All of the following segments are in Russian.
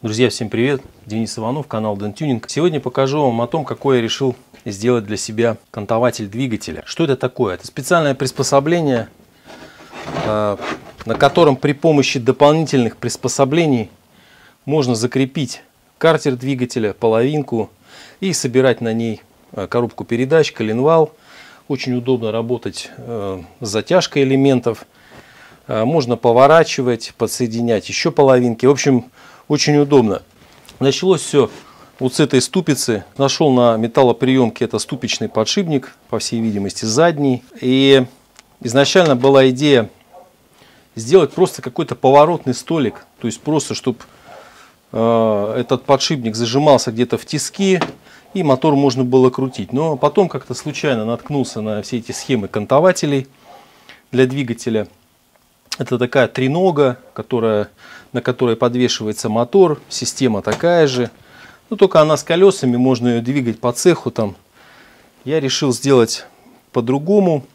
Друзья, всем привет! Денис Иванов, канал Дентюнинг. Сегодня покажу вам о том, какой я решил сделать для себя кантователь двигателя. Что это такое? Это специальное приспособление, э, на котором при помощи дополнительных приспособлений можно закрепить картер двигателя, половинку и собирать на ней э, коробку передач, коленвал. Очень удобно работать э, с затяжкой элементов. Можно поворачивать, подсоединять еще половинки. В общем, очень удобно. Началось все вот с этой ступицы. Нашел на металлоприемке это ступичный подшипник, по всей видимости задний. И изначально была идея сделать просто какой-то поворотный столик. То есть просто, чтобы э, этот подшипник зажимался где-то в тиски и мотор можно было крутить. Но потом как-то случайно наткнулся на все эти схемы кантователей для двигателя. Это такая тренога, которая, на которой подвешивается мотор, система такая же. Но только она с колесами, можно ее двигать по цеху там. Я решил сделать по-другому.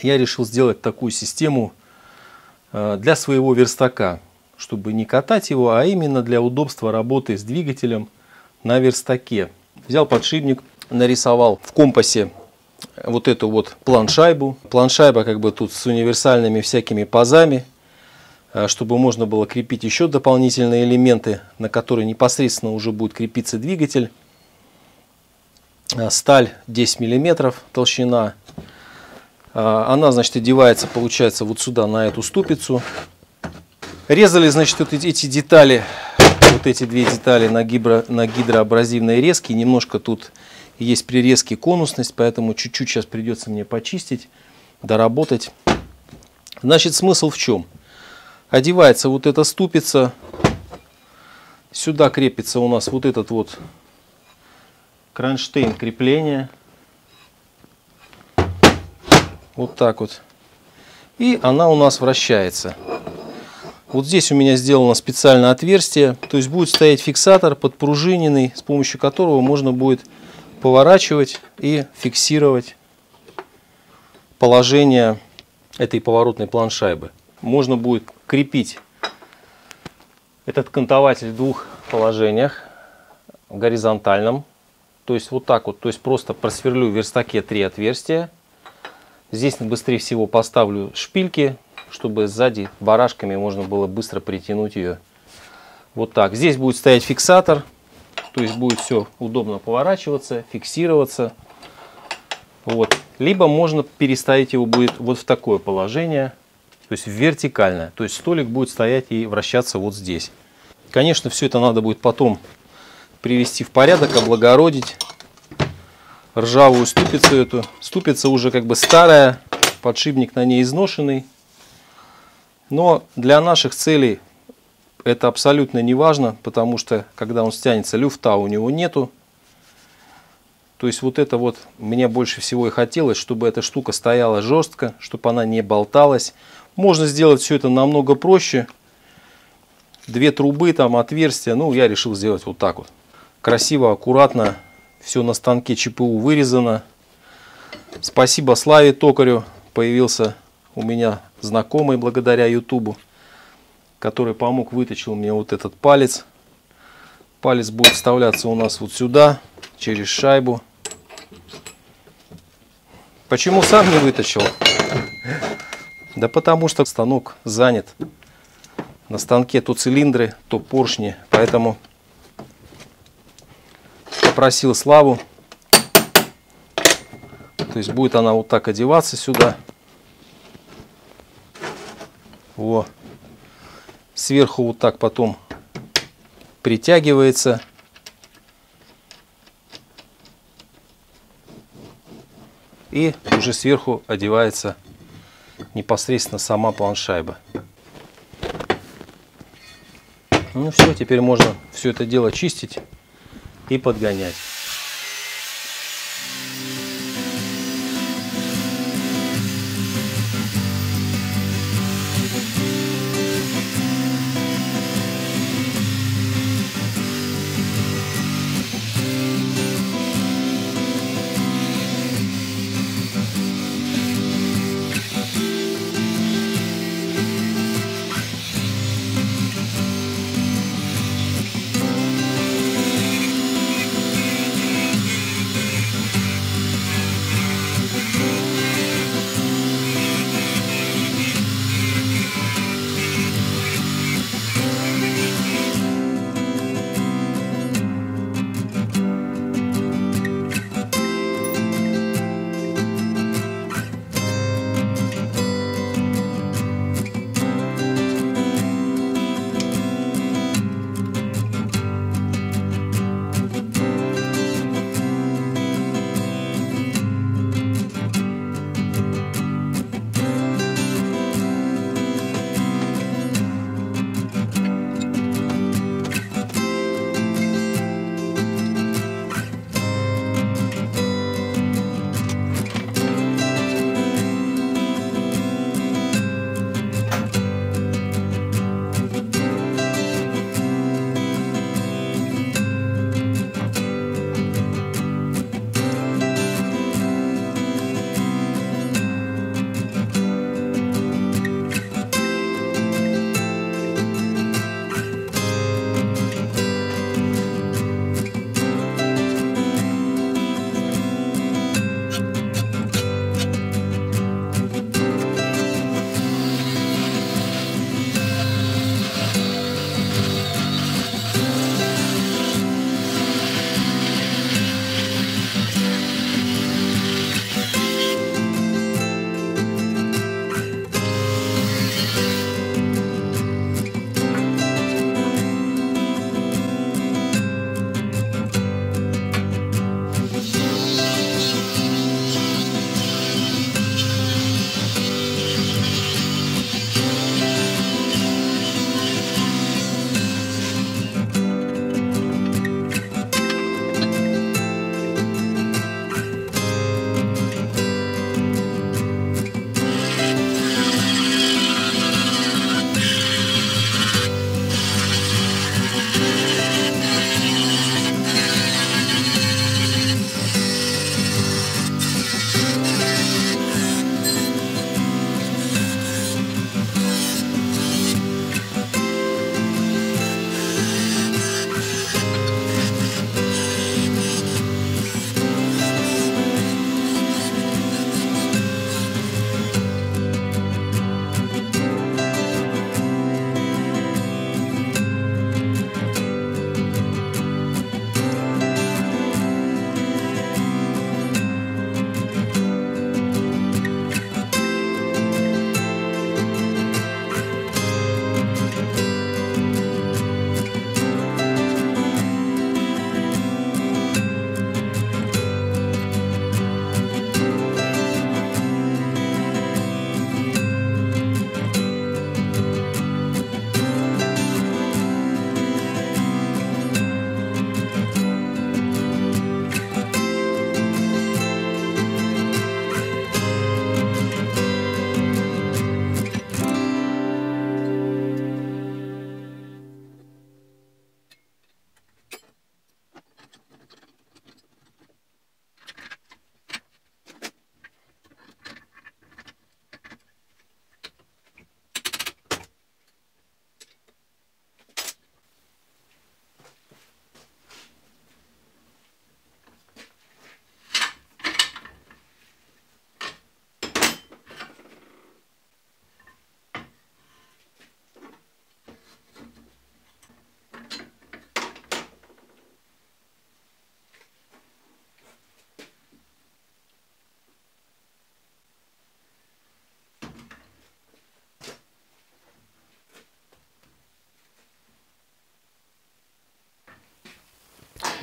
Я решил сделать такую систему э, для своего верстака, чтобы не катать его, а именно для удобства работы с двигателем на верстаке. Взял подшипник, нарисовал в компасе вот эту вот планшайбу. Планшайба как бы тут с универсальными всякими пазами, э, чтобы можно было крепить еще дополнительные элементы, на которые непосредственно уже будет крепиться двигатель. Э, сталь 10 миллиметров толщина. Э, она, значит, одевается, получается, вот сюда, на эту ступицу. Резали, значит, вот эти детали, вот эти две детали на, гидро, на гидроабразивной резке. Немножко тут есть прирезки конусность, поэтому чуть-чуть сейчас придется мне почистить, доработать. Значит, смысл в чем? Одевается вот эта ступица, сюда крепится у нас вот этот вот кронштейн крепления. Вот так вот. И она у нас вращается. Вот здесь у меня сделано специальное отверстие, то есть будет стоять фиксатор подпружиненный, с помощью которого можно будет поворачивать и фиксировать положение этой поворотной планшайбы. Можно будет крепить этот кантователь в двух положениях. В горизонтальном, то есть вот так вот, то есть просто просверлю в верстаке три отверстия. Здесь быстрее всего поставлю шпильки, чтобы сзади барашками можно было быстро притянуть ее. Вот так. Здесь будет стоять фиксатор то есть будет все удобно поворачиваться, фиксироваться. Вот. Либо можно переставить его будет вот в такое положение, то есть вертикальное. То есть столик будет стоять и вращаться вот здесь. Конечно, все это надо будет потом привести в порядок, облагородить. Ржавую ступицу эту. Ступица уже как бы старая, подшипник на ней изношенный. Но для наших целей это абсолютно не важно, потому что когда он стянется, люфта у него нету. То есть вот это вот мне больше всего и хотелось, чтобы эта штука стояла жестко, чтобы она не болталась. Можно сделать все это намного проще. Две трубы, там отверстия. Ну, я решил сделать вот так вот. Красиво, аккуратно. Все на станке ЧПУ вырезано. Спасибо Славе Токарю. Появился у меня знакомый благодаря Ютубу который помог, вытащил мне вот этот палец. Палец будет вставляться у нас вот сюда, через шайбу. Почему сам не вытащил? Да потому что станок занят. На станке то цилиндры, то поршни. Поэтому попросил Славу. То есть будет она вот так одеваться сюда. Сверху вот так потом притягивается. И уже сверху одевается непосредственно сама планшайба. Ну все, теперь можно все это дело чистить и подгонять.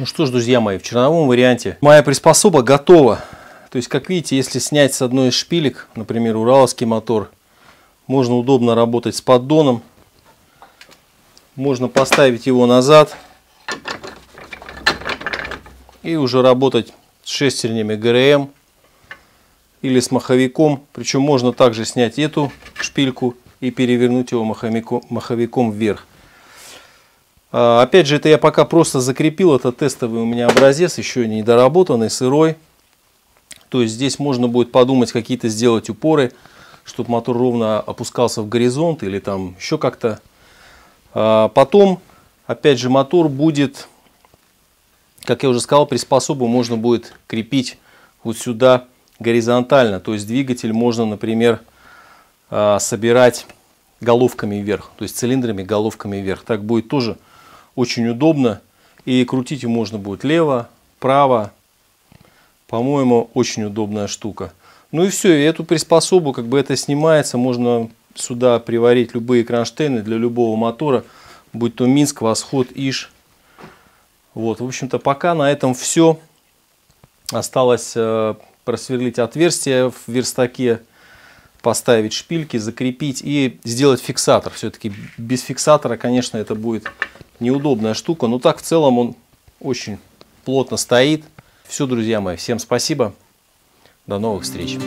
Ну что ж, друзья мои, в черновом варианте моя приспособа готова. То есть, как видите, если снять с одной из шпилек, например, ураловский мотор, можно удобно работать с поддоном. Можно поставить его назад и уже работать с шестернями ГРМ или с маховиком. Причем можно также снять эту шпильку и перевернуть его маховиком, вверх. А, опять же, это я пока просто закрепил, это тестовый у меня образец, еще не доработанный, сырой. То есть здесь можно будет подумать, какие-то сделать упоры, чтобы мотор ровно опускался в горизонт или там еще как-то. А, потом, опять же, мотор будет, как я уже сказал, приспособу можно будет крепить вот сюда горизонтально. То есть двигатель можно, например, а, собирать головками вверх, то есть цилиндрами головками вверх. Так будет тоже очень удобно. И крутить его можно будет лево, право. По-моему, очень удобная штука. Ну и все, эту приспособу, как бы это снимается, можно сюда приварить любые кронштейны для любого мотора, будь то Минск, Восход, Иш. Вот, в общем-то, пока на этом все. Осталось э, просверлить отверстие в верстаке, поставить шпильки, закрепить и сделать фиксатор. Все-таки без фиксатора, конечно, это будет неудобная штука, но так в целом он очень плотно стоит. Все, друзья мои, всем спасибо. До новых встреч.